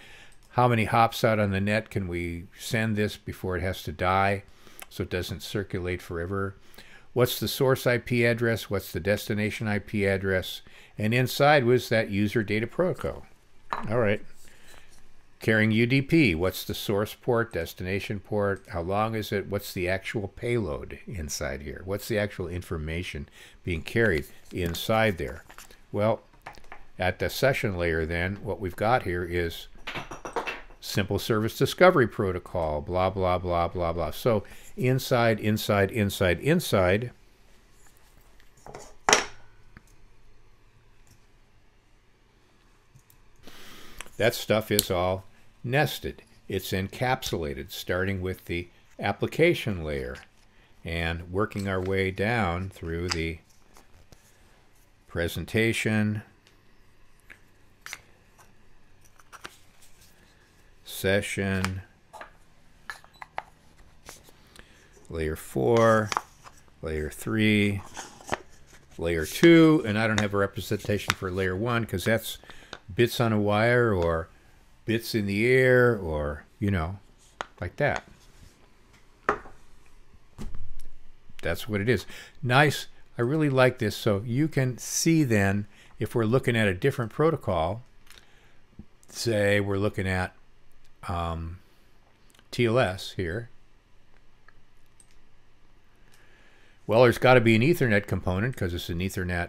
How many hops out on the net can we send this before it has to die so it doesn't circulate forever? What's the source IP address, what's the destination IP address, and inside was that user data protocol. All right. Carrying UDP, what's the source port, destination port, how long is it, what's the actual payload inside here, what's the actual information being carried inside there. Well, at the session layer then, what we've got here is simple service discovery protocol, blah, blah, blah, blah, blah. So inside, inside, inside, inside. That stuff is all nested. It's encapsulated, starting with the application layer and working our way down through the presentation, session, layer 4, layer 3, layer 2, and I don't have a representation for layer 1 because that's bits on a wire or bits in the air or, you know, like that. That's what it is. Nice. I really like this. So you can see then if we're looking at a different protocol, say we're looking at um, TLS here. Well, there's got to be an Ethernet component because it's an Ethernet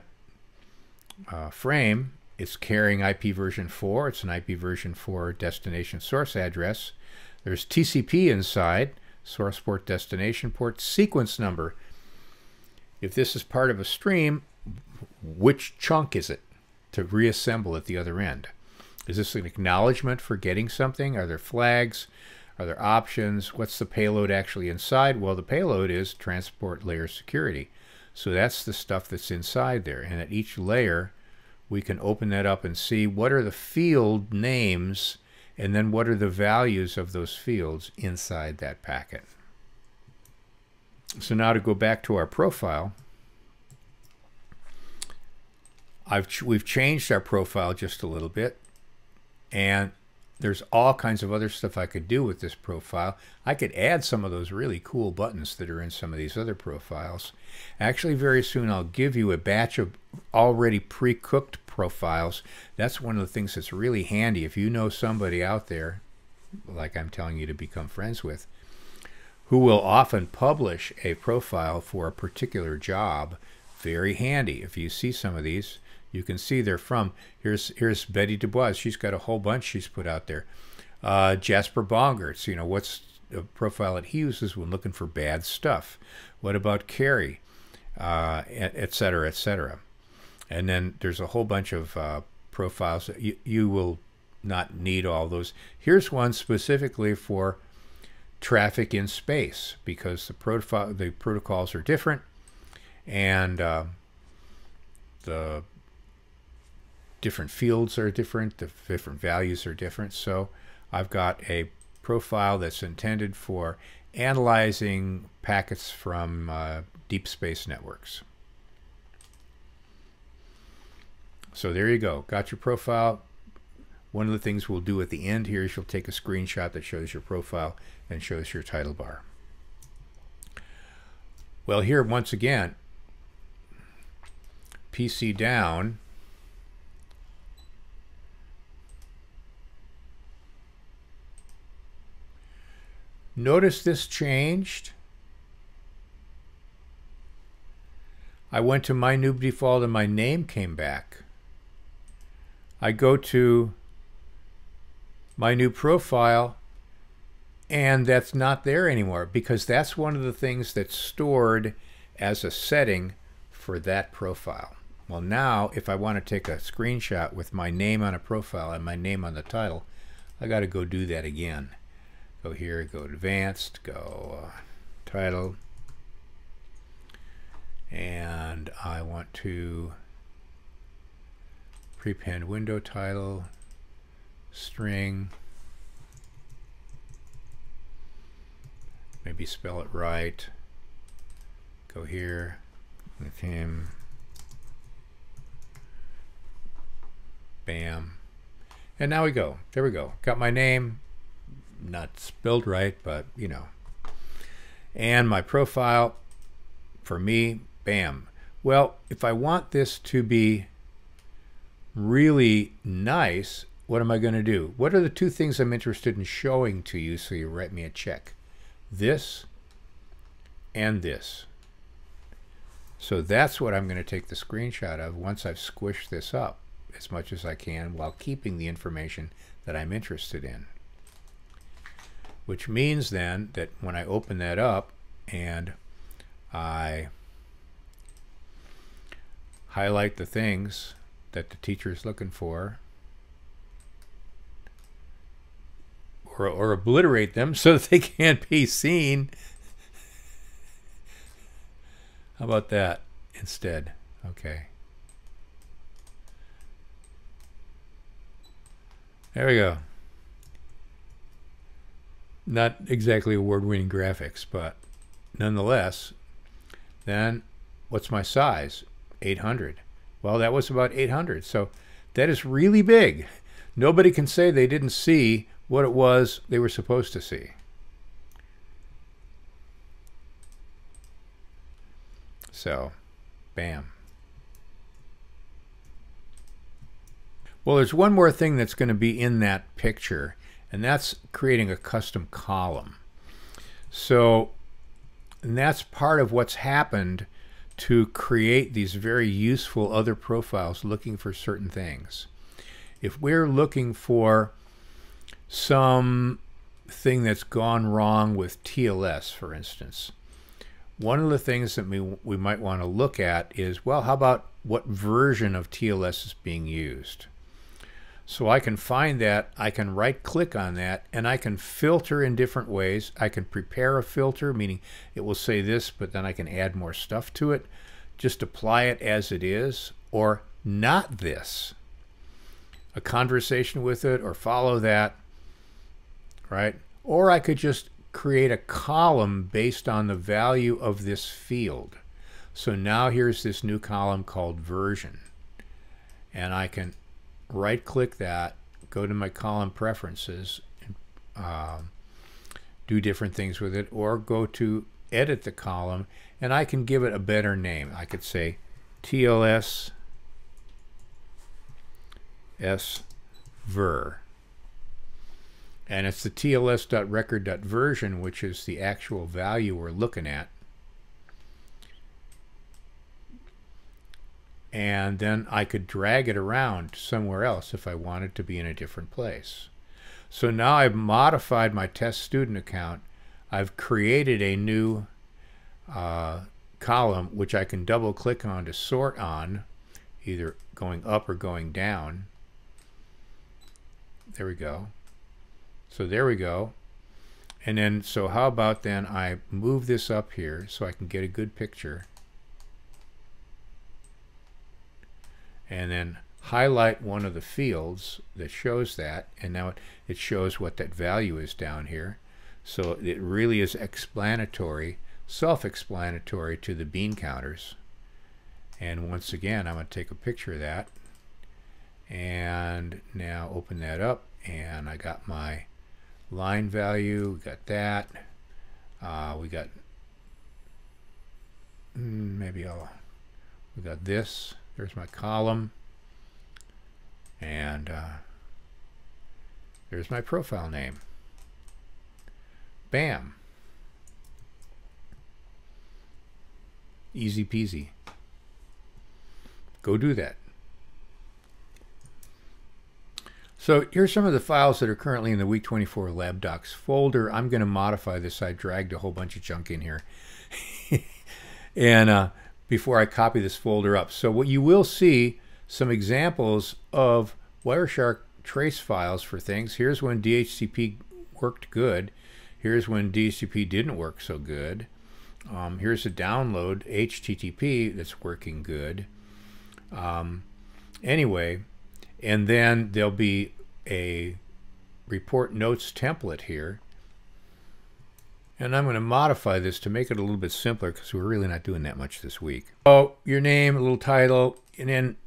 uh, frame. It's carrying IP version 4. It's an IP version 4 destination source address. There's TCP inside, source port, destination port, sequence number. if this is part of a stream, which chunk is it to reassemble at the other end? Is this an acknowledgement for getting something? Are there flags? Are there options? What's the payload actually inside? Well, the payload is transport layer security. So that's the stuff that's inside there. And at each layer, we can open that up and see what are the field names and then what are the values of those fields inside that packet. So now to go back to our profile, I've we've changed our profile just a little bit and there's all kinds of other stuff I could do with this profile. I could add some of those really cool buttons that are in some of these other profiles. Actually, very soon I'll give you a batch of already pre-cooked profiles. That's one of the things that's really handy if you know somebody out there, like I'm telling you to become friends with, who will often publish a profile for a particular job. Very handy. If you see some of these, you can see they're from. Here's here's Betty Dubois. She's got a whole bunch she's put out there. Uh, Jasper Bongertz, you know, what's a profile that he uses when looking for bad stuff? What about Carrie, uh, et cetera, et cetera? And then there's a whole bunch of uh, profiles. You, you will not need all those. Here's one specifically for traffic in space because the profile the protocols are different and uh, the different fields are different, the different values are different. So I've got a profile that's intended for analyzing packets from uh, deep space networks. So there you go. Got your profile. One of the things we'll do at the end here is you'll take a screenshot that shows your profile and shows your title bar. Well, here once again, PC down Notice this changed. I went to my new default and my name came back. I go to my new profile and that's not there anymore because that's one of the things that's stored as a setting for that profile. Well, now if I want to take a screenshot with my name on a profile and my name on the title, I got to go do that again. Go here, go advanced, go uh, title. And I want to prepend window title, string, maybe spell it right. Go here with him. Bam. And now we go. There we go. Got my name, not spelled right, but you know. And my profile for me, bam. Well, if I want this to be really nice, what am I going to do? What are the two things I'm interested in showing to you so you write me a check? This and this. So that's what I'm going to take the screenshot of once I've squished this up as much as I can while keeping the information that I'm interested in which means then that when I open that up and I highlight the things that the teacher is looking for or, or obliterate them so that they can't be seen. How about that instead? Okay. There we go not exactly award-winning graphics, but nonetheless, then what's my size? 800. Well, that was about 800. So that is really big. Nobody can say they didn't see what it was they were supposed to see. So, bam. Well, there's one more thing that's going to be in that picture, and that's creating a custom column. So, and that's part of what's happened to create these very useful other profiles looking for certain things. If we're looking for some thing that's gone wrong with TLS, for instance, one of the things that we, we might want to look at is, well, how about what version of TLS is being used? So I can find that, I can right click on that, and I can filter in different ways. I can prepare a filter, meaning it will say this, but then I can add more stuff to it. Just apply it as it is, or not this. A conversation with it, or follow that, right? Or I could just create a column based on the value of this field. So now here's this new column called version. And I can right click that, go to my column preferences, uh, do different things with it, or go to edit the column, and I can give it a better name. I could say TLS S ver. And it's the tls.record.version, which is the actual value we're looking at. And then I could drag it around somewhere else if I wanted to be in a different place. So now I've modified my test student account. I've created a new uh, column which I can double click on to sort on, either going up or going down. There we go. So there we go. And then, so how about then I move this up here so I can get a good picture. And then highlight one of the fields that shows that and now it shows what that value is down here. So it really is explanatory self-explanatory to the bean counters. And once again I'm going to take a picture of that. And now open that up and I got my line value got that. Uh, we got hmm, maybe I'll we got this there's my column. And uh, there's my profile name. Bam. Easy peasy. Go do that. So here's some of the files that are currently in the Week 24 Lab Docs folder. I'm going to modify this. I dragged a whole bunch of junk in here. and uh, before I copy this folder up. So what you will see some examples of Wireshark trace files for things. Here's when DHCP worked good. Here's when DHCP didn't work so good. Um, here's a download HTTP that's working good. Um, anyway, and then there'll be a report notes template here and I'm going to modify this to make it a little bit simpler because we're really not doing that much this week. Oh, your name, a little title, and then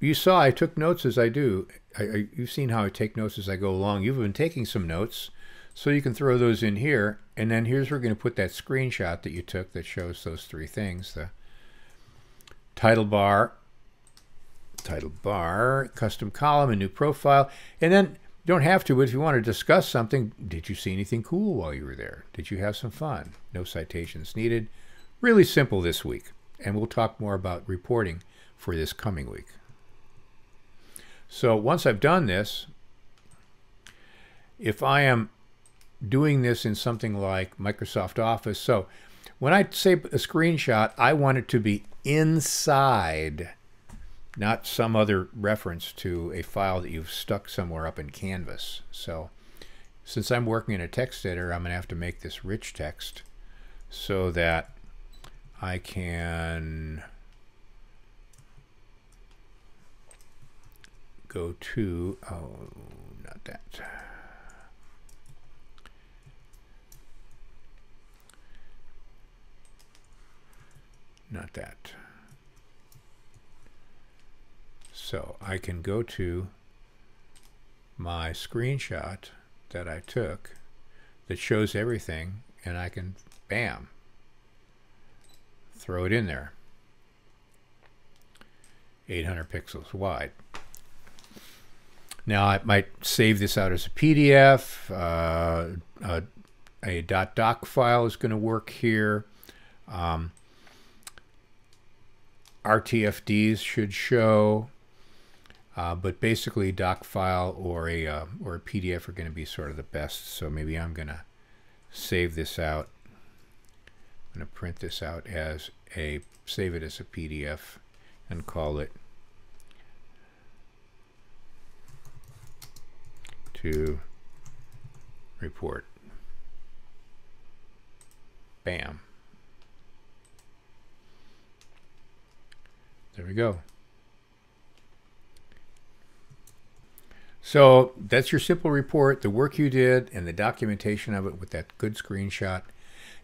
you saw I took notes as I do. I, I, you've seen how I take notes as I go along. You've been taking some notes, so you can throw those in here. And then here's where we're going to put that screenshot that you took that shows those three things. The title bar, title bar, custom column, a new profile, and then you don't have to, but if you want to discuss something, did you see anything cool while you were there? Did you have some fun? No citations needed. Really simple this week. And we'll talk more about reporting for this coming week. So once I've done this, if I am doing this in something like Microsoft Office, so when I say a screenshot, I want it to be inside not some other reference to a file that you've stuck somewhere up in Canvas. So since I'm working in a text editor, I'm going to have to make this rich text so that I can go to, oh, not that. Not that. So I can go to my screenshot that I took that shows everything and I can, bam, throw it in there. 800 pixels wide. Now I might save this out as a PDF. Uh, a, a .doc file is going to work here. Um, RTFDs should show. Uh, but basically, doc file or a uh, or a PDF are going to be sort of the best. So maybe I'm going to save this out. I'm going to print this out as a, save it as a PDF and call it to report. Bam. There we go. So that's your simple report, the work you did, and the documentation of it with that good screenshot.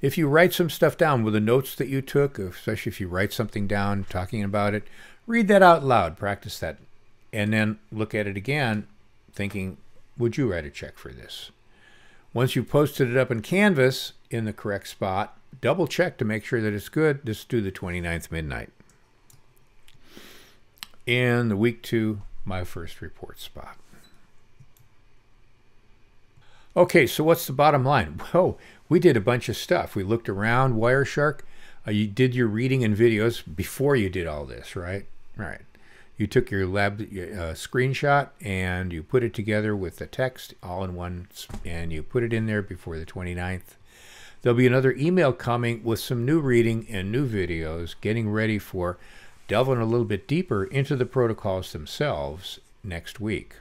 If you write some stuff down with the notes that you took, especially if you write something down talking about it, read that out loud, practice that, and then look at it again, thinking, would you write a check for this? Once you've posted it up in Canvas in the correct spot, double check to make sure that it's good. Just do the 29th midnight. In the week two, my first report spot. Okay, so what's the bottom line? Well, we did a bunch of stuff. We looked around Wireshark. Uh, you did your reading and videos before you did all this, right? All right. You took your lab uh, screenshot and you put it together with the text all in one, and you put it in there before the 29th. There'll be another email coming with some new reading and new videos, getting ready for delving a little bit deeper into the protocols themselves next week.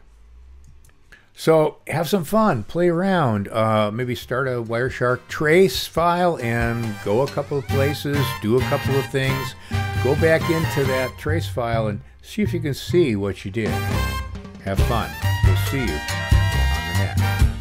So have some fun, play around, uh, maybe start a Wireshark trace file and go a couple of places, do a couple of things, go back into that trace file and see if you can see what you did. Have fun. We'll see you on the net.